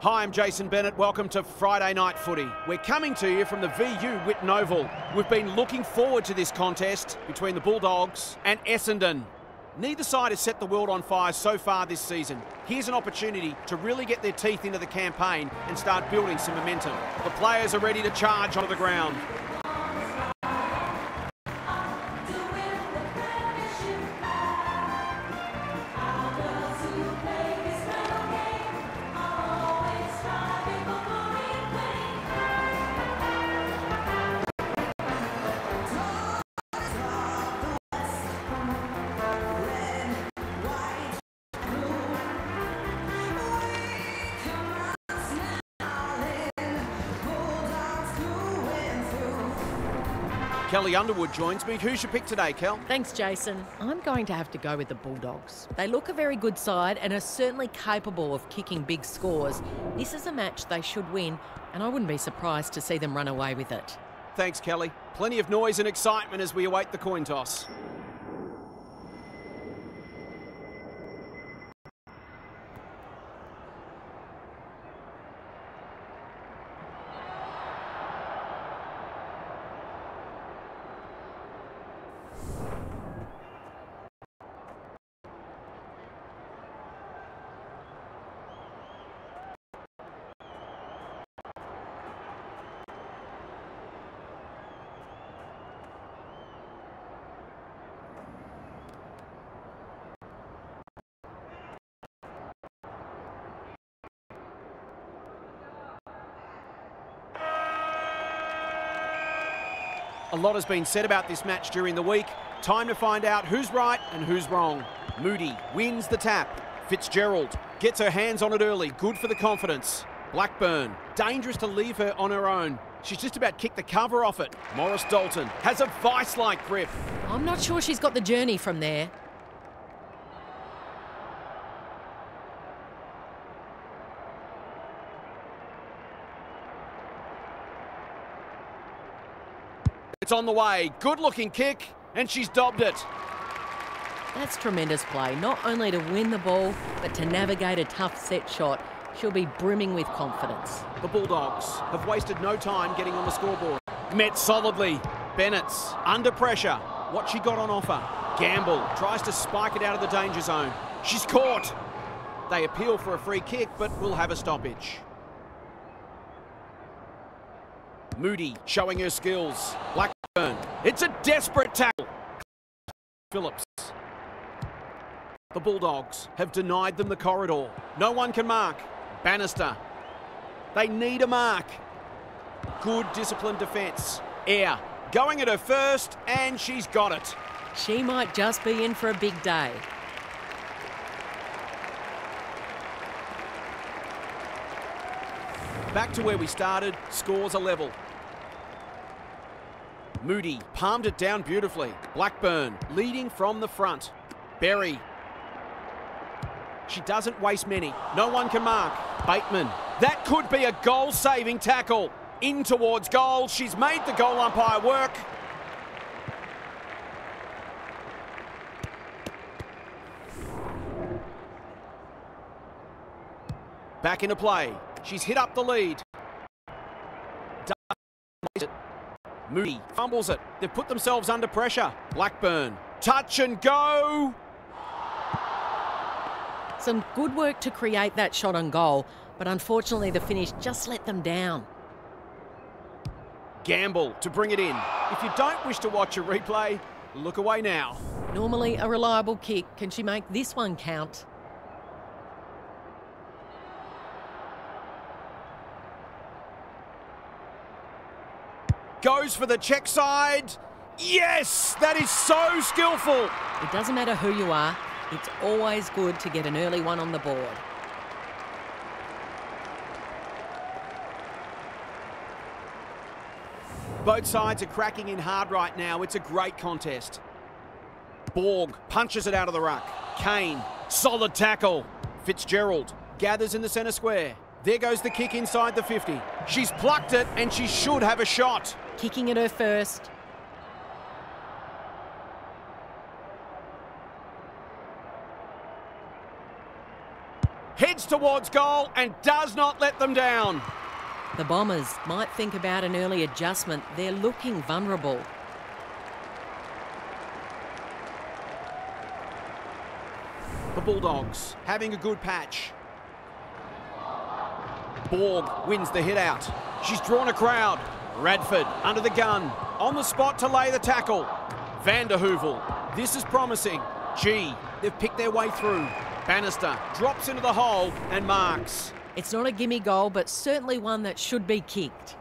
Hi, I'm Jason Bennett. Welcome to Friday Night Footy. We're coming to you from the VU Whitten Oval. We've been looking forward to this contest between the Bulldogs and Essendon. Neither side has set the world on fire so far this season. Here's an opportunity to really get their teeth into the campaign and start building some momentum. The players are ready to charge onto the ground. Kelly Underwood joins me. Who's your pick today, Kel? Thanks, Jason. I'm going to have to go with the Bulldogs. They look a very good side and are certainly capable of kicking big scores. This is a match they should win, and I wouldn't be surprised to see them run away with it. Thanks, Kelly. Plenty of noise and excitement as we await the coin toss. Lot has been said about this match during the week. Time to find out who's right and who's wrong. Moody wins the tap. Fitzgerald gets her hands on it early. Good for the confidence. Blackburn, dangerous to leave her on her own. She's just about kicked the cover off it. Morris Dalton has a vice-like grip. I'm not sure she's got the journey from there. It's on the way. Good looking kick, and she's dobbed it. That's tremendous play, not only to win the ball, but to navigate a tough set shot. She'll be brimming with confidence. The Bulldogs have wasted no time getting on the scoreboard. Met solidly. Bennett's under pressure. What she got on offer. Gamble tries to spike it out of the danger zone. She's caught. They appeal for a free kick, but will have a stoppage. Moody showing her skills. Blackburn. It's a desperate tackle. Phillips. The Bulldogs have denied them the corridor. No one can mark. Bannister. They need a mark. Good disciplined defence. Air going at her first, and she's got it. She might just be in for a big day. Back to where we started, scores are level. Moody palmed it down beautifully. Blackburn leading from the front. Berry. She doesn't waste many. No one can mark. Bateman. That could be a goal-saving tackle. In towards goal. She's made the goal umpire work. Back into play. She's hit up the lead. Moody fumbles it. They've put themselves under pressure. Blackburn. Touch and go. Some good work to create that shot on goal, but unfortunately the finish just let them down. Gamble to bring it in. If you don't wish to watch a replay, look away now. Normally a reliable kick. Can she make this one count? Goes for the check side. Yes, that is so skillful. It doesn't matter who you are, it's always good to get an early one on the board. Both sides are cracking in hard right now. It's a great contest. Borg punches it out of the ruck. Kane, solid tackle. Fitzgerald gathers in the centre square. There goes the kick inside the 50. She's plucked it and she should have a shot. Kicking at her first. Heads towards goal and does not let them down. The Bombers might think about an early adjustment. They're looking vulnerable. The Bulldogs having a good patch. Borg wins the hit out. She's drawn a crowd. Radford under the gun. On the spot to lay the tackle. Van De Heuvel. This is promising. G. They've picked their way through. Bannister drops into the hole and marks. It's not a gimme goal, but certainly one that should be kicked.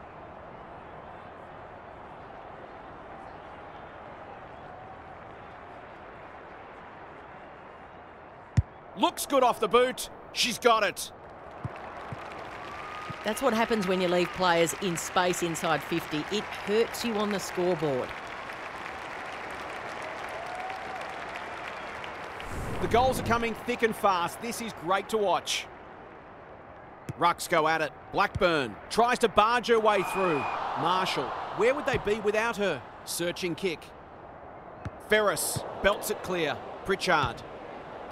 Looks good off the boot. She's got it. That's what happens when you leave players in space inside 50. It hurts you on the scoreboard. The goals are coming thick and fast. This is great to watch. Rucks go at it. Blackburn tries to barge her way through. Marshall, where would they be without her? Searching kick. Ferris belts it clear. Pritchard.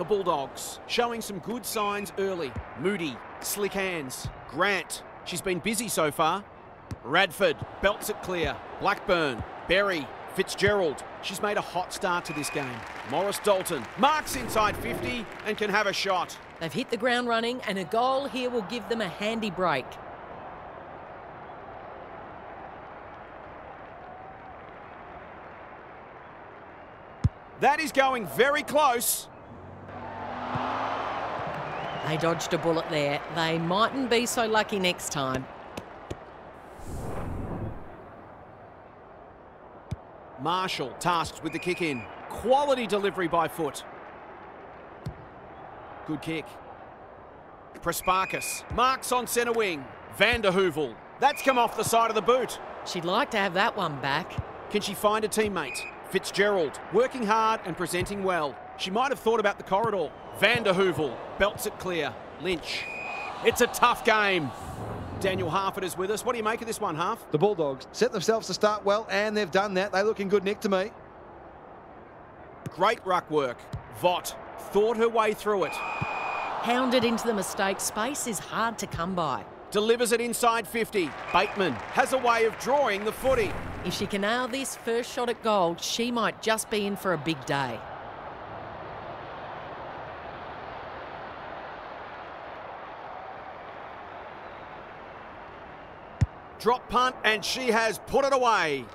The Bulldogs showing some good signs early. Moody, slick hands. Grant, she's been busy so far. Radford belts it clear. Blackburn, Berry, Fitzgerald. She's made a hot start to this game. Morris Dalton marks inside 50 and can have a shot. They've hit the ground running, and a goal here will give them a handy break. That is going very close. They dodged a bullet there. They mightn't be so lucky next time. Marshall tasked with the kick in. Quality delivery by foot. Good kick. Prespakis marks on centre wing. Van De Heuvel. That's come off the side of the boot. She'd like to have that one back. Can she find a teammate? Fitzgerald working hard and presenting well. She might have thought about the corridor. Van De Heuvel belts it clear. Lynch. It's a tough game. Daniel Harford is with us. What do you make of this one, Half? The Bulldogs set themselves to start well, and they've done that. They look in good nick to me. Great ruck work. Vogt thought her way through it. Hounded into the mistake. Space is hard to come by. Delivers it inside 50. Bateman has a way of drawing the footy. If she can nail this first shot at goal, she might just be in for a big day. Drop punt, and she has put it away.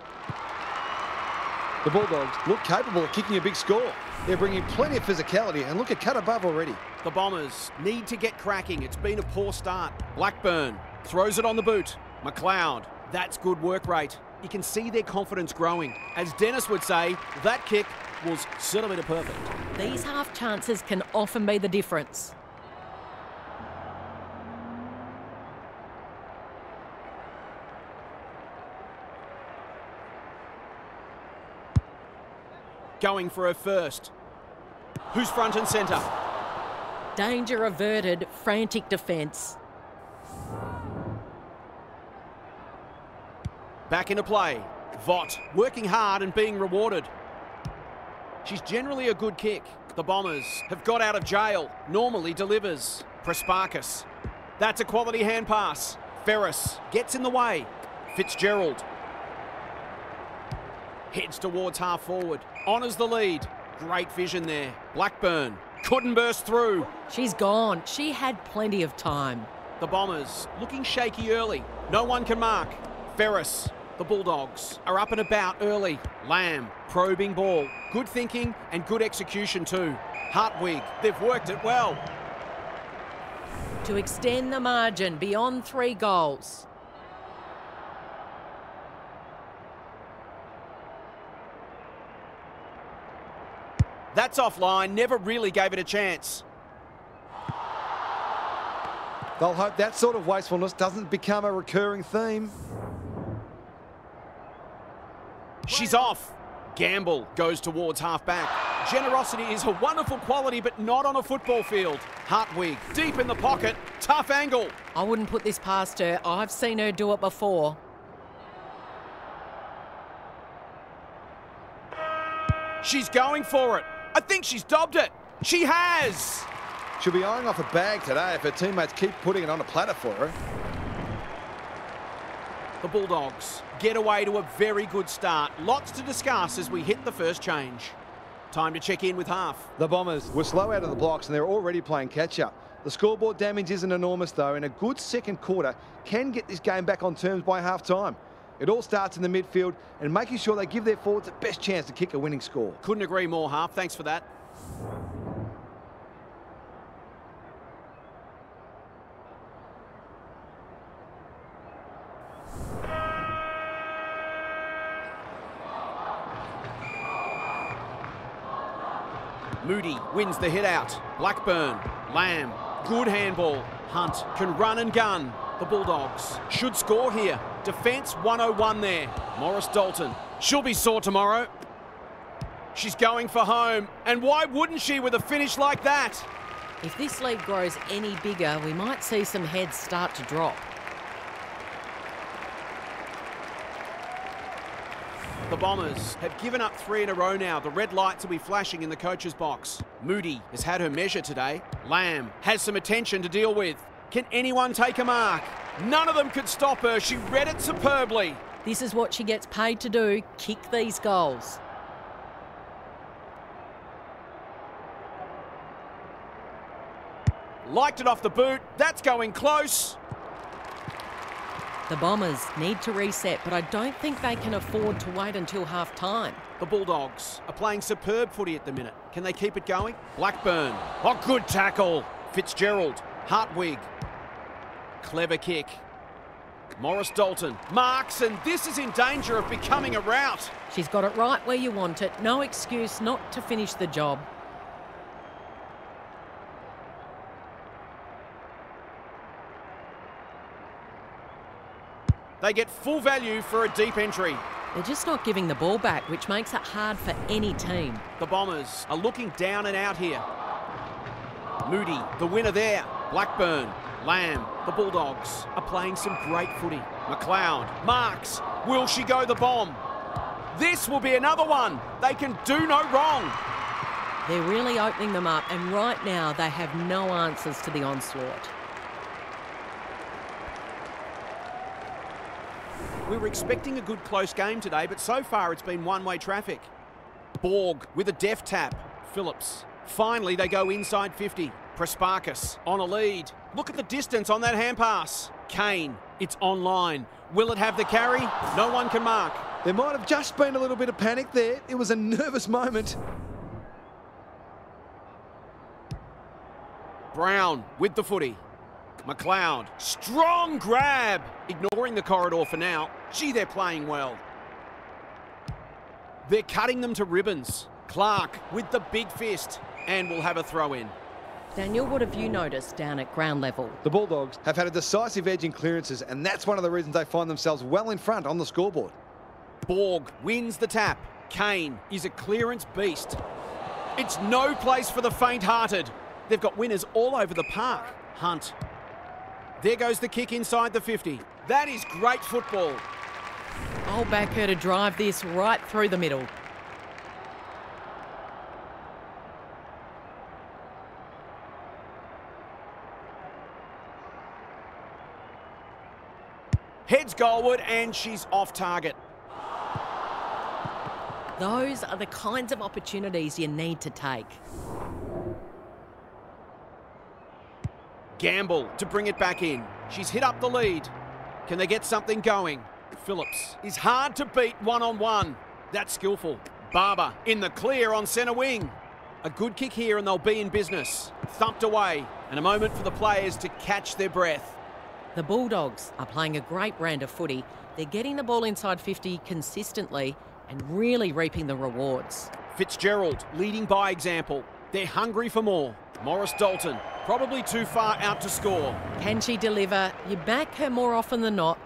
The Bulldogs look capable of kicking a big score. They're bringing plenty of physicality, and look at cut above already. The Bombers need to get cracking. It's been a poor start. Blackburn throws it on the boot. McLeod, that's good work rate. You can see their confidence growing. As Dennis would say, that kick was centimetre perfect. These half chances can often be the difference. Going for her first. Who's front and centre? Danger averted, frantic defence. Back into play. Vogt working hard and being rewarded. She's generally a good kick. The Bombers have got out of jail. Normally delivers. Prespakis. That's a quality hand pass. Ferris gets in the way. Fitzgerald. Heads towards half forward. Honours the lead. Great vision there. Blackburn couldn't burst through. She's gone. She had plenty of time. The Bombers looking shaky early. No one can mark. Ferris. The Bulldogs are up and about early. Lamb probing ball. Good thinking and good execution too. Hartwig, they've worked it well. To extend the margin beyond three goals. That's offline, never really gave it a chance. They'll hope that sort of wastefulness doesn't become a recurring theme. She's off. Gamble goes towards half-back. Generosity is a wonderful quality, but not on a football field. Hartwig, deep in the pocket, tough angle. I wouldn't put this past her. I've seen her do it before. She's going for it. I think she's dobbed it. She has. She'll be eyeing off a bag today if her teammates keep putting it on a platter for her. The Bulldogs get away to a very good start. Lots to discuss as we hit the first change. Time to check in with half. The Bombers were slow out of the blocks and they're already playing catch-up. The scoreboard damage isn't enormous though, and a good second quarter can get this game back on terms by half-time. It all starts in the midfield and making sure they give their forwards the best chance to kick a winning score. Couldn't agree more, half. Thanks for that. Moody wins the hit out. Blackburn, Lamb, good handball. Hunt can run and gun. The Bulldogs should score here. Defence 101 there. Morris Dalton. She'll be sore tomorrow. She's going for home. And why wouldn't she with a finish like that? If this lead grows any bigger, we might see some heads start to drop. The Bombers have given up three in a row now. The red lights will be flashing in the coach's box. Moody has had her measure today. Lamb has some attention to deal with. Can anyone take a mark? None of them could stop her. She read it superbly. This is what she gets paid to do kick these goals. Liked it off the boot. That's going close. The Bombers need to reset, but I don't think they can afford to wait until half time. The Bulldogs are playing superb footy at the minute. Can they keep it going? Blackburn. Oh, good tackle. Fitzgerald. Hartwig. Clever kick. Morris Dalton marks, and this is in danger of becoming a rout. She's got it right where you want it. No excuse not to finish the job. They get full value for a deep entry. They're just not giving the ball back, which makes it hard for any team. The Bombers are looking down and out here. Moody, the winner there. Blackburn, Lamb, the Bulldogs are playing some great footy. McLeod, Marks, will she go the bomb? This will be another one. They can do no wrong. They're really opening them up, and right now they have no answers to the onslaught. We were expecting a good close game today, but so far it's been one-way traffic. Borg with a deft tap. Phillips. Finally, they go inside 50. Prespakis on a lead. Look at the distance on that hand pass. Kane, it's online. Will it have the carry? No one can mark. There might have just been a little bit of panic there. It was a nervous moment. Brown with the footy. McLeod, strong grab. Ignoring the corridor for now. Gee, they're playing well. They're cutting them to ribbons. Clark with the big fist. And we'll have a throw in. Daniel, what have you noticed down at ground level? The Bulldogs have had a decisive edge in clearances, and that's one of the reasons they find themselves well in front on the scoreboard. Borg wins the tap. Kane is a clearance beast. It's no place for the faint-hearted. They've got winners all over the park. Hunt. There goes the kick inside the 50. That is great football. I'll back her to drive this right through the middle. Goalward and she's off target. Those are the kinds of opportunities you need to take. Gamble to bring it back in. She's hit up the lead. Can they get something going? Phillips is hard to beat one on one. That's skillful. Barber in the clear on centre wing. A good kick here and they'll be in business. Thumped away and a moment for the players to catch their breath. The Bulldogs are playing a great brand of footy. They're getting the ball inside 50 consistently and really reaping the rewards. Fitzgerald leading by example. They're hungry for more. Morris Dalton probably too far out to score. Can she deliver? You back her more often than not.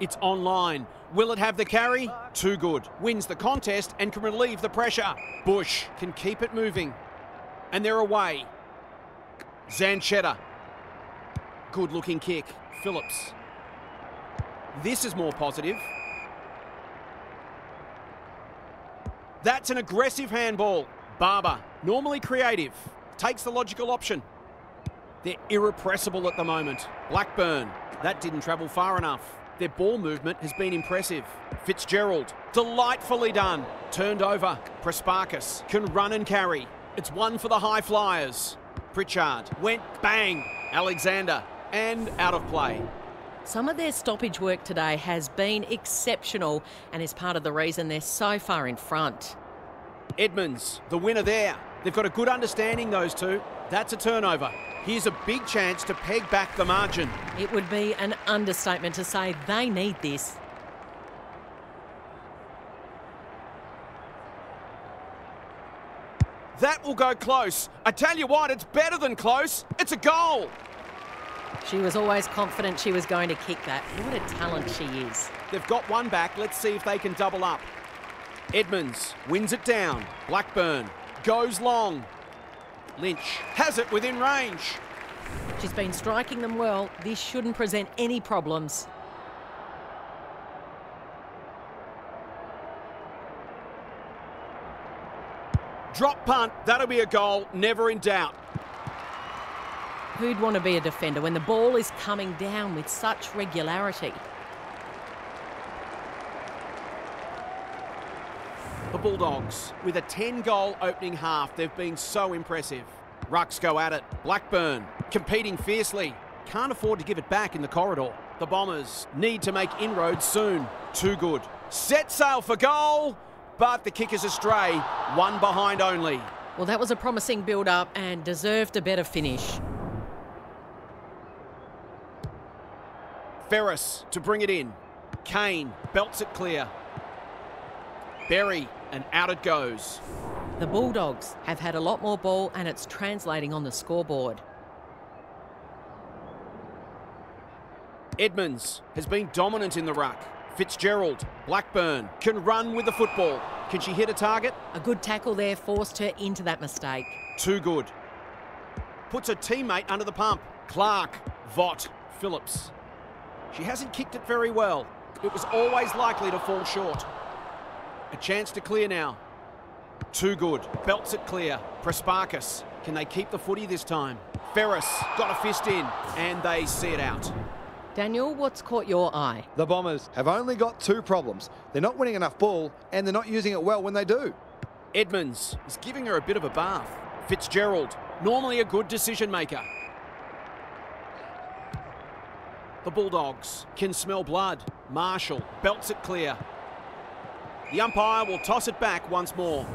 It's online. Will it have the carry? Too good. Wins the contest and can relieve the pressure. Bush can keep it moving. And they're away. Zanchetta. Good looking kick. Phillips. This is more positive. That's an aggressive handball. Barber, normally creative, takes the logical option. They're irrepressible at the moment. Blackburn, that didn't travel far enough. Their ball movement has been impressive. Fitzgerald, delightfully done. Turned over. Prespakis can run and carry. It's one for the high flyers. Pritchard went bang. Alexander and out of play. Some of their stoppage work today has been exceptional and is part of the reason they're so far in front. Edmonds, the winner there. They've got a good understanding, those two. That's a turnover. Here's a big chance to peg back the margin. It would be an understatement to say they need this. That will go close. I tell you what, it's better than close. It's a goal. She was always confident she was going to kick that. What a talent she is. They've got one back. Let's see if they can double up. Edmonds wins it down. Blackburn goes long. Lynch has it within range. She's been striking them well. This shouldn't present any problems. Drop punt. That'll be a goal. Never in doubt. Who'd want to be a defender when the ball is coming down with such regularity? The Bulldogs, with a 10 goal opening half, they've been so impressive. Rucks go at it. Blackburn competing fiercely. Can't afford to give it back in the corridor. The Bombers need to make inroads soon. Too good. Set sail for goal, but the kick is astray. One behind only. Well, that was a promising build up and deserved a better finish. Ferris to bring it in. Kane belts it clear. Berry and out it goes. The Bulldogs have had a lot more ball and it's translating on the scoreboard. Edmonds has been dominant in the ruck. Fitzgerald, Blackburn can run with the football. Can she hit a target? A good tackle there forced her into that mistake. Too good. Puts her teammate under the pump. Clark, Vogt, Phillips. She hasn't kicked it very well. It was always likely to fall short. A chance to clear now. Too good. Belts it clear. Prespakis. Can they keep the footy this time? Ferris got a fist in and they see it out. Daniel, what's caught your eye? The Bombers have only got two problems. They're not winning enough ball and they're not using it well when they do. Edmonds is giving her a bit of a bath. Fitzgerald, normally a good decision maker. The Bulldogs can smell blood. Marshall belts it clear. The umpire will toss it back once more.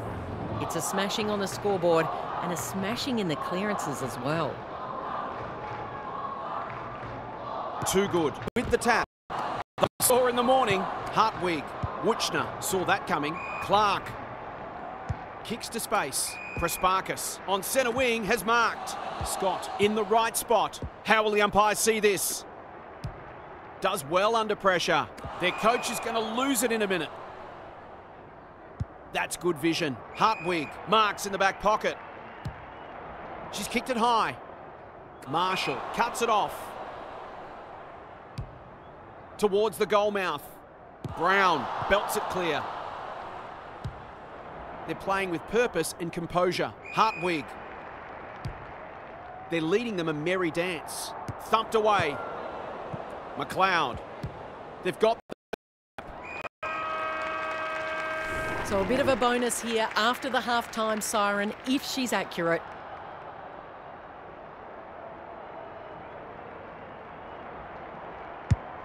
It's a smashing on the scoreboard and a smashing in the clearances as well. Too good. With the tap. The saw in the morning. Hartwig. Wuchner saw that coming. Clark. Kicks to space. Prespakis on centre wing has marked. Scott in the right spot. How will the umpire see this? Does well under pressure. Their coach is going to lose it in a minute. That's good vision. Hartwig marks in the back pocket. She's kicked it high. Marshall cuts it off. Towards the goal mouth. Brown belts it clear. They're playing with purpose and composure. Hartwig. They're leading them a merry dance. Thumped away. McLeod. They've got So a bit of a bonus here after the half-time siren if she's accurate.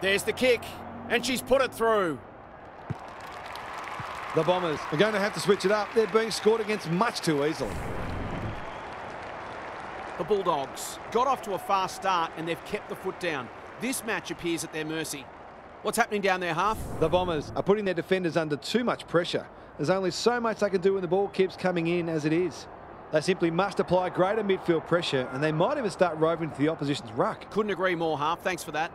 There's the kick, and she's put it through. The Bombers are going to have to switch it up. They're being scored against much too easily. The Bulldogs got off to a fast start and they've kept the foot down. This match appears at their mercy. What's happening down there, half? The Bombers are putting their defenders under too much pressure. There's only so much they can do when the ball keeps coming in as it is. They simply must apply greater midfield pressure and they might even start roving to the opposition's ruck. Couldn't agree more, half. Thanks for that.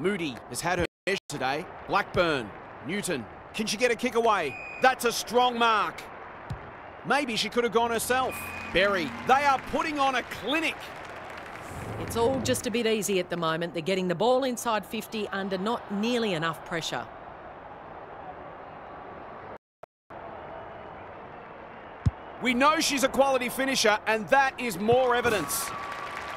Moody has had her measure today. Blackburn, Newton. Can she get a kick away? That's a strong mark. Maybe she could have gone herself. Berry, they are putting on a clinic. It's all just a bit easy at the moment. They're getting the ball inside 50 under not nearly enough pressure. We know she's a quality finisher, and that is more evidence.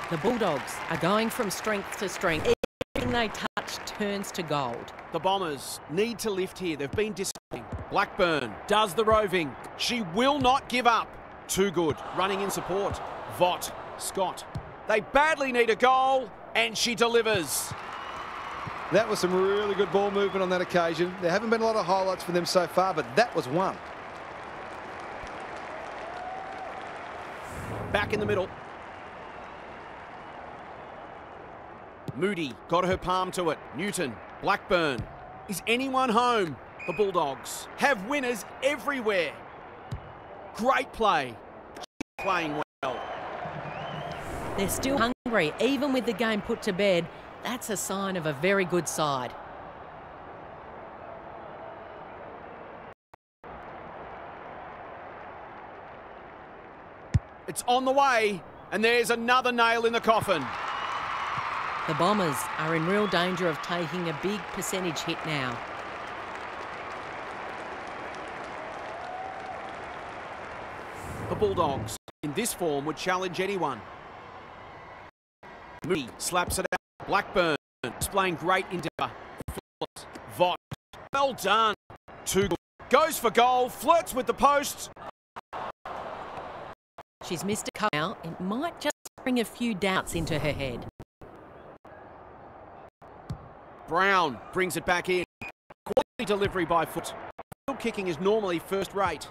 The Bulldogs are going from strength to strength. Everything they touch turns to gold. The Bombers need to lift here. They've been disappointing. Blackburn does the roving. She will not give up. Too good. Running in support. Vogt. Scott. They badly need a goal, and she delivers. That was some really good ball movement on that occasion. There haven't been a lot of highlights for them so far, but that was one. Back in the middle. Moody got her palm to it. Newton, Blackburn. Is anyone home? The Bulldogs have winners everywhere. Great play. Playing well. They're still hungry, even with the game put to bed. That's a sign of a very good side. It's on the way, and there's another nail in the coffin. The Bombers are in real danger of taking a big percentage hit now. The Bulldogs, in this form, would challenge anyone. Moody slaps it out. Blackburn displaying great endeavour. Vogt, well done. Two. Goes for goal, flirts with the post. She's missed a cut now. It might just bring a few doubts into her head. Brown brings it back in. Quality delivery by foot. Field kicking is normally first rate.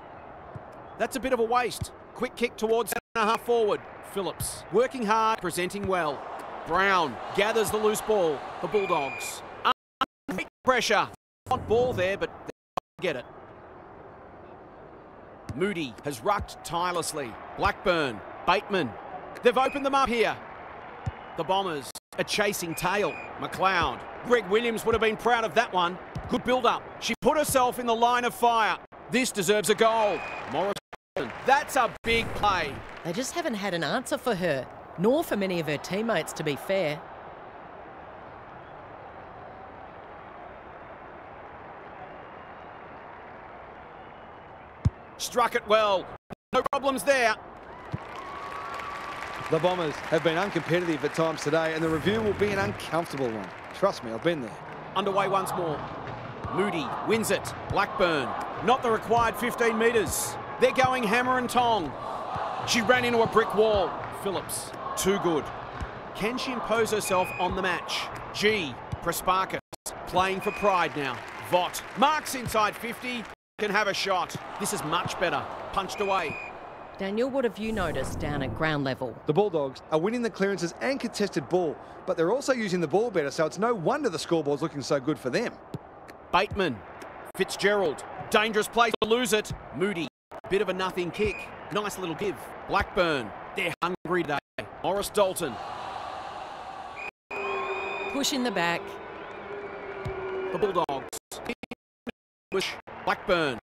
That's a bit of a waste. Quick kick towards and a half forward. Phillips working hard, presenting well. Brown gathers the loose ball. The Bulldogs. Pressure. Want ball there, but they get it. Moody has rucked tirelessly. Blackburn, Bateman. They've opened them up here. The Bombers a chasing tail. McLeod. Greg Williams would have been proud of that one. Good build up. She put herself in the line of fire. This deserves a goal. Morris. That's a big play. They just haven't had an answer for her, nor for many of her teammates, to be fair. Struck it well. No problems there. The Bombers have been uncompetitive at times today, and the review will be an uncomfortable one. Trust me, I've been there. Underway once more. Moody wins it. Blackburn, not the required 15 metres. They're going hammer and tong. She ran into a brick wall. Phillips, too good. Can she impose herself on the match? G, Prespakis, playing for pride now. Vogt, marks inside 50, can have a shot. This is much better. Punched away. Daniel, what have you noticed down at ground level? The Bulldogs are winning the clearances and contested ball, but they're also using the ball better, so it's no wonder the scoreboard's looking so good for them. Bateman, Fitzgerald, dangerous place to lose it. Moody, bit of a nothing kick. Nice little give. Blackburn, they're hungry today. Morris Dalton. Push in the back. The Bulldogs. Bush, Blackburn.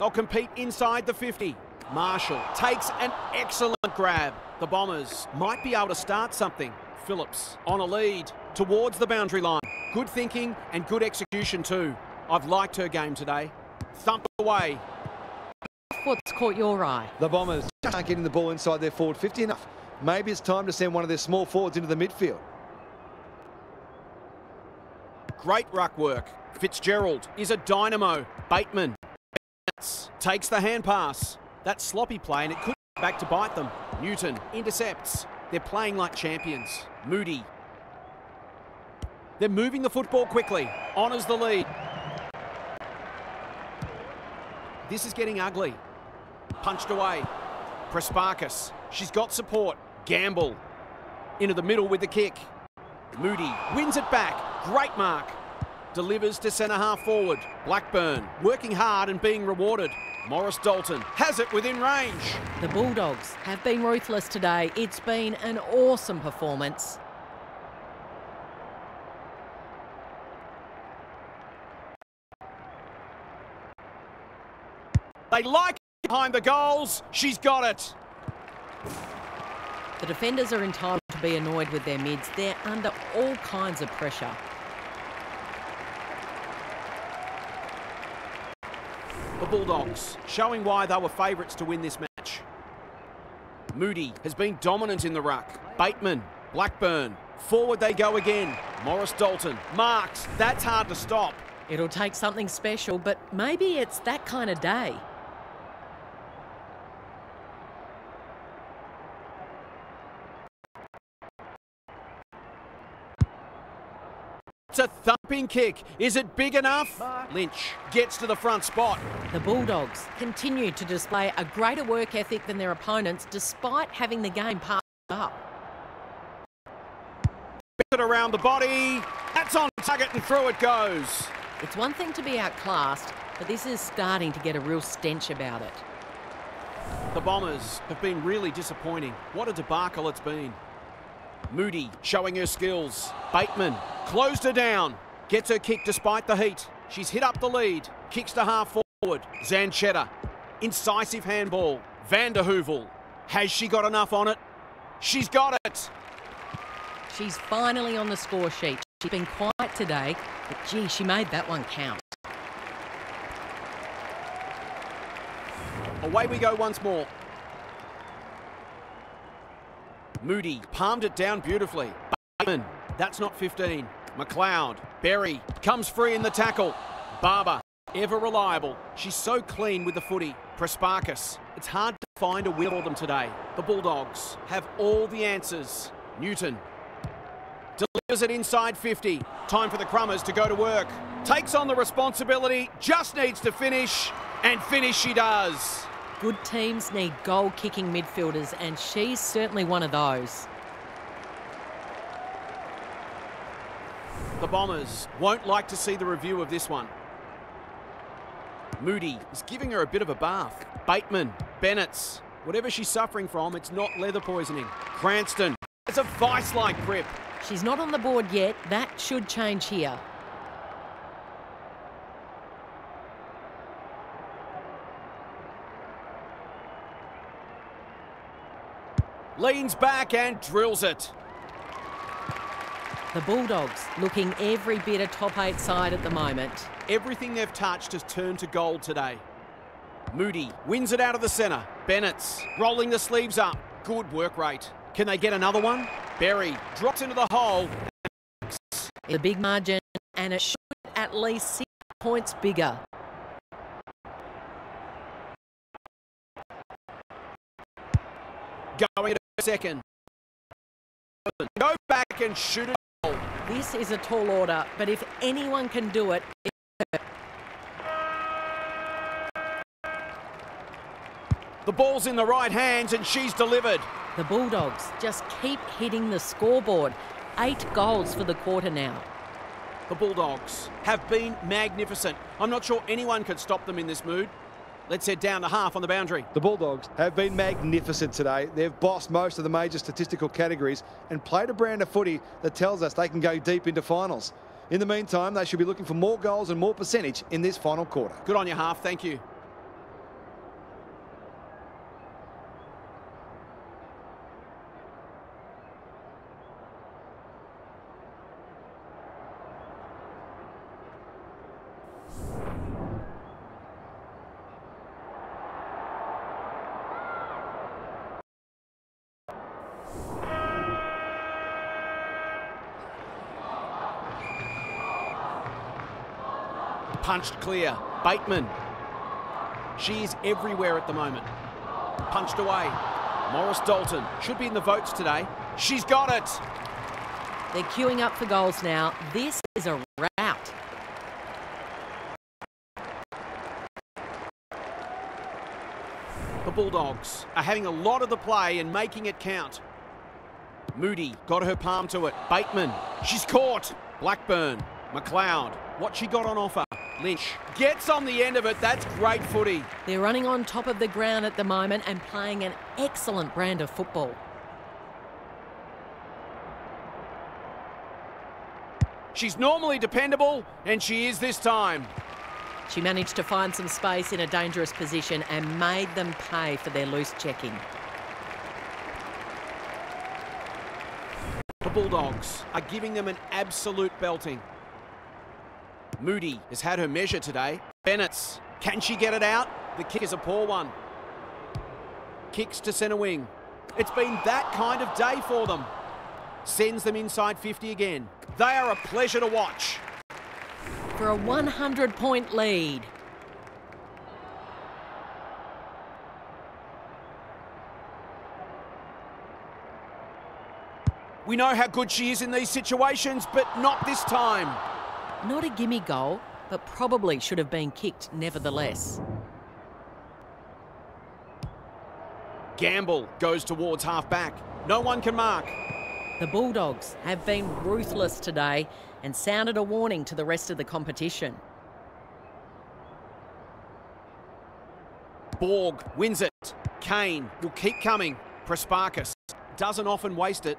They'll compete inside the 50. Marshall takes an excellent grab. The Bombers might be able to start something. Phillips on a lead towards the boundary line. Good thinking and good execution too. I've liked her game today. Thumped away. What's caught your eye? The Bombers just aren't getting the ball inside their forward 50 enough. Maybe it's time to send one of their small forwards into the midfield. Great ruck work. Fitzgerald is a dynamo. Bateman takes the hand pass. That sloppy play and it could back to bite them. Newton intercepts. They're playing like champions. Moody. They're moving the football quickly. Honours the lead. This is getting ugly. Punched away. Prespakis. She's got support. Gamble. Into the middle with the kick. Moody wins it back. Great mark. Delivers to centre half forward. Blackburn working hard and being rewarded. Morris Dalton has it within range. The Bulldogs have been ruthless today. It's been an awesome performance. They like it behind the goals. She's got it. The defenders are entitled to be annoyed with their mids. They're under all kinds of pressure. The Bulldogs showing why they were favourites to win this match. Moody has been dominant in the ruck. Bateman, Blackburn, forward they go again. Morris Dalton, Marks, that's hard to stop. It'll take something special, but maybe it's that kind of day. It's a thumping kick. Is it big enough? Lynch gets to the front spot. The Bulldogs continue to display a greater work ethic than their opponents despite having the game passed up. It around the body. That's on target and through it goes. It's one thing to be outclassed, but this is starting to get a real stench about it. The Bombers have been really disappointing. What a debacle it's been. Moody showing her skills. Bateman closed her down. Gets her kick despite the heat. She's hit up the lead. Kicks to half forward. Zanchetta. Incisive handball. Van De Heuvel. Has she got enough on it? She's got it. She's finally on the score sheet. She's been quiet today, but gee, she made that one count. Away we go once more. Moody palmed it down beautifully. Bateman, that's not 15. McLeod, Berry comes free in the tackle. Barber, ever reliable. She's so clean with the footy. Prespakis, it's hard to find a wheel for them today. The Bulldogs have all the answers. Newton delivers it inside 50. Time for the Crummers to go to work. Takes on the responsibility, just needs to finish, and finish she does. Good teams need goal kicking midfielders, and she's certainly one of those. The Bombers won't like to see the review of this one. Moody is giving her a bit of a bath. Bateman, Bennett's. Whatever she's suffering from, it's not leather poisoning. Cranston, it's a vice-like grip. She's not on the board yet. That should change here. Leans back and drills it. The Bulldogs looking every bit a top eight side at the moment. Everything they've touched has turned to gold today. Moody wins it out of the centre. Bennett's rolling the sleeves up. Good work rate. Can they get another one? Berry drops into the hole. A big margin, and it should at least six points bigger. Going second. Go back and shoot it. This is a tall order, but if anyone can do it, The ball's in the right hands and she's delivered. the Bulldogs just keep hitting the scoreboard. Eight goals for the quarter now. The Bulldogs have been magnificent. I'm not sure anyone could stop them in this mood. Let's head down to half on the boundary. The Bulldogs have been magnificent today. They've bossed most of the major statistical categories and played a brand of footy that tells us they can go deep into finals. In the meantime, they should be looking for more goals and more percentage in this final quarter. Good on you, half. Thank you. Punched clear. Bateman. She's everywhere at the moment. Punched away. Morris Dalton should be in the votes today. She's got it. They're queuing up for goals now. This is a rout. The Bulldogs are having a lot of the play and making it count. Moody got her palm to it. Bateman, she's caught. Blackburn, McLeod, what she got on offer. Lynch gets on the end of it. That's great footy. They're running on top of the ground at the moment and playing an excellent brand of football. She's normally dependable, and she is this time. She managed to find some space in a dangerous position and made them pay for their loose checking. The Bulldogs are giving them an absolute belting. Moody has had her measure today. Bennett's. Can she get it out? The kick is a poor one. Kicks to centre wing. It's been that kind of day for them. Sends them inside 50 again. They are a pleasure to watch. For a 100 point lead. We know how good she is in these situations, but not this time. Not a gimme goal, but probably should have been kicked nevertheless. Gamble goes towards half back. No one can mark. The Bulldogs have been ruthless today and sounded a warning to the rest of the competition. Borg wins it. Kane will keep coming. Prespakis doesn't often waste it.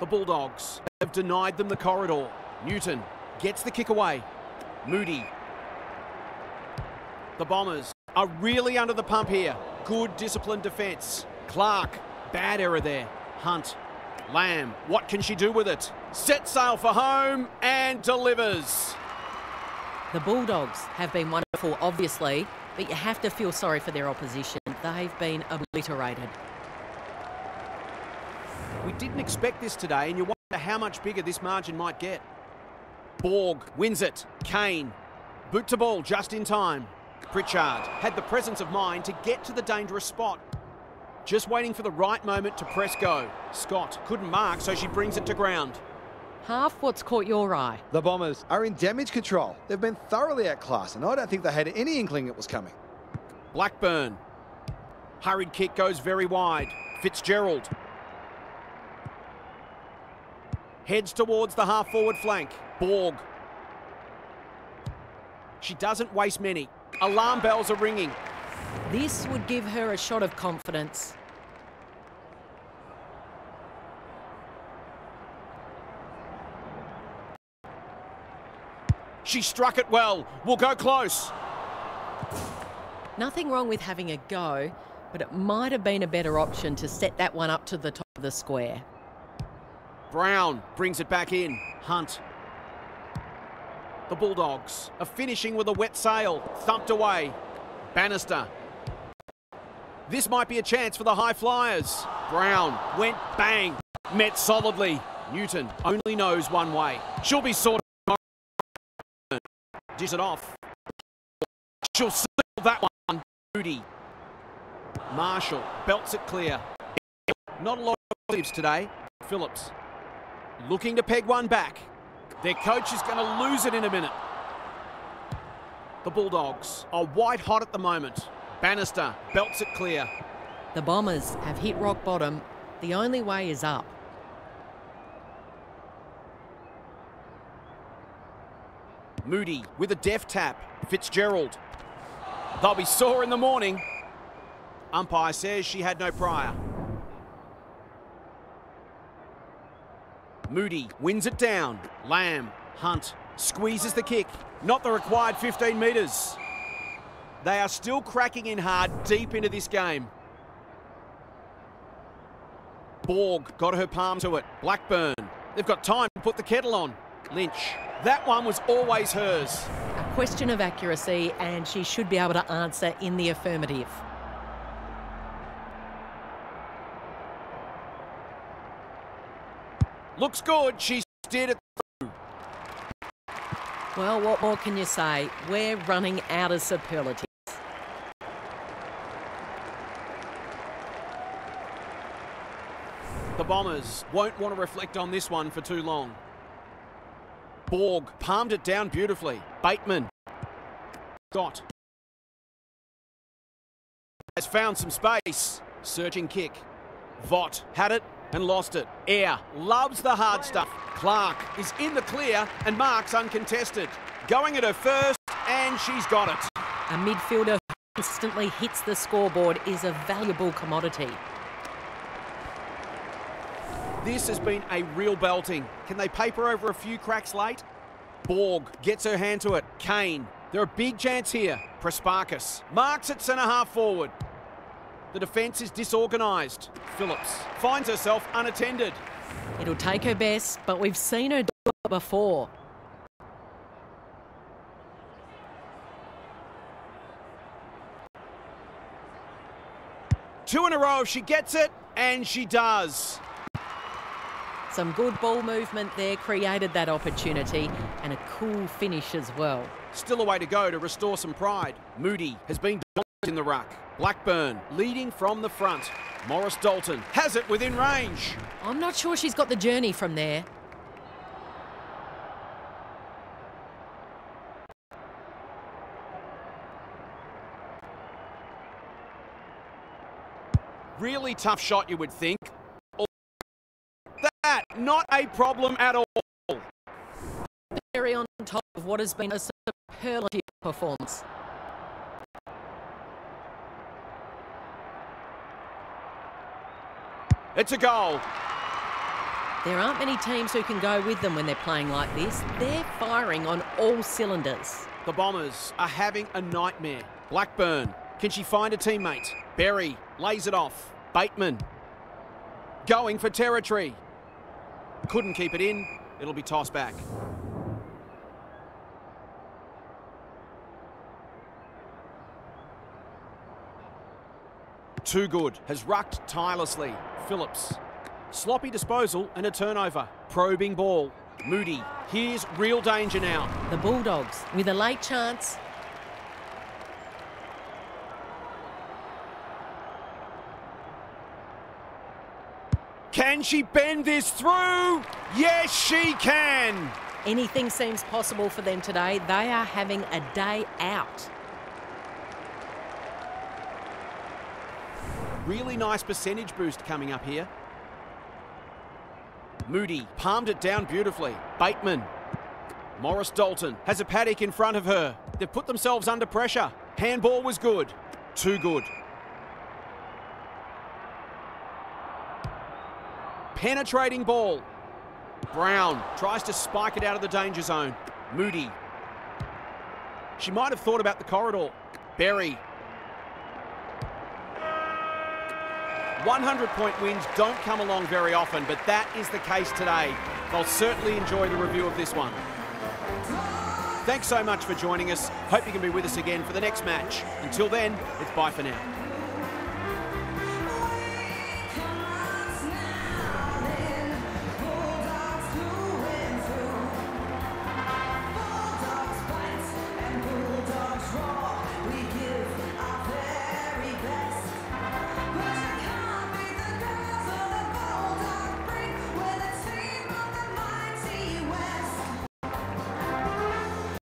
The Bulldogs have denied them the corridor. Newton gets the kick away. Moody. The Bombers are really under the pump here. Good disciplined defence. Clark, bad error there. Hunt. Lamb, what can she do with it? Set sail for home and delivers. The Bulldogs have been wonderful, obviously, but you have to feel sorry for their opposition. They've been obliterated. We didn't expect this today, and you wonder how much bigger this margin might get. Borg wins it. Kane. Boot to ball just in time. Pritchard had the presence of mind to get to the dangerous spot. Just waiting for the right moment to press go. Scott couldn't mark, so she brings it to ground. Half what's caught your eye. The Bombers are in damage control. They've been thoroughly outclassed, and I don't think they had any inkling it was coming. Blackburn. Hurried kick goes very wide. Fitzgerald. Heads towards the half forward flank. Borg. She doesn't waste many. Alarm bells are ringing. This would give her a shot of confidence. She struck it well. We'll go close. Nothing wrong with having a go, but it might have been a better option to set that one up to the top of the square. Brown brings it back in. Hunt. The Bulldogs are finishing with a wet sail. Thumped away. Bannister. This might be a chance for the high flyers. Brown went bang. Met solidly. Newton only knows one way. She'll be sorted. Dish it off. She'll seal that one. Moody. Marshall belts it clear. Not a lot of positives today. Phillips looking to peg one back. Their coach is going to lose it in a minute. The Bulldogs are white hot at the moment. Bannister belts it clear. The Bombers have hit rock bottom. The only way is up. Moody with a deft tap. Fitzgerald. They'll be sore in the morning. Umpire says she had no prior. Moody wins it down. Lamb, Hunt, squeezes the kick. Not the required 15 metres. They are still cracking in hard deep into this game. Borg got her palm to it. Blackburn. They've got time to put the kettle on. Lynch. That one was always hers. A question of accuracy, and she should be able to answer in the affirmative. Looks good. She steered it through. Well, what more can you say? We're running out of superlatives. The Bombers won't want to reflect on this one for too long. Borg palmed it down beautifully. Bateman. Scott. Has found some space. Searching kick. Vogt had it and lost it. Air loves the hard stuff. Clark is in the clear and marks uncontested. Going at her first and she's got it. A midfielder who constantly hits the scoreboard is a valuable commodity. This has been a real belting. Can they paper over a few cracks late? Borg gets her hand to it. Kane. There are big chance here. Prespakis marks it centre half forward. The defence is disorganised. Phillips finds herself unattended. It'll take her best, but we've seen her do it before. Two in a row, if she gets it, and she does. Some good ball movement there created that opportunity and a cool finish as well. Still a way to go to restore some pride. Moody has been in the ruck. Blackburn leading from the front. Morris Dalton has it within range. I'm not sure she's got the journey from there. Really tough shot, you would think. That, not a problem at all. Very on top of what has been a superlative performance. It's a goal. There aren't many teams who can go with them when they're playing like this. They're firing on all cylinders. The Bombers are having a nightmare. Blackburn, can she find a teammate? Berry lays it off. Bateman going for territory. Couldn't keep it in. It'll be tossed back. Too good. Has rucked tirelessly. Phillips. Sloppy disposal and a turnover. Probing ball. Moody. Here's real danger now. The Bulldogs, with a late chance, Can she bend this through? Yes, she can. anything seems possible for them today. They are having a day out. Really nice percentage boost coming up here. Moody palmed it down beautifully. Bateman. Morris Dalton has a paddock in front of her. They've put themselves under pressure. Handball was good. Too good. Penetrating ball. Brown tries to spike it out of the danger zone. Moody. She might have thought about the corridor. Berry 100 point wins don't come along very often, but that is the case today. I'll certainly enjoy the review of this one. Thanks so much for joining us. Hope you can be with us again for the next match. Until then, it's bye for now.